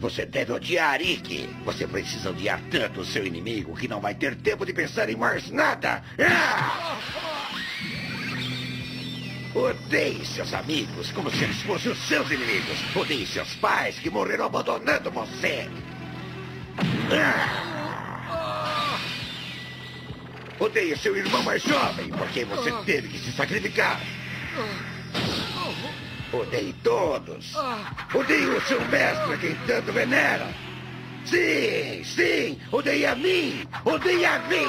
Você deve odiar Ikki. Você precisa odiar tanto o seu inimigo que não vai ter tempo de pensar em mais nada. Ah! Odeie seus amigos como se eles fossem os seus inimigos. Odeie seus pais que morreram abandonando você. Ah! Odeie seu irmão mais jovem porque você teve que se sacrificar. Odeie todos. Odeie o seu mestre quem tanto venera. Sim, sim, odeie a mim. Odeie a mim.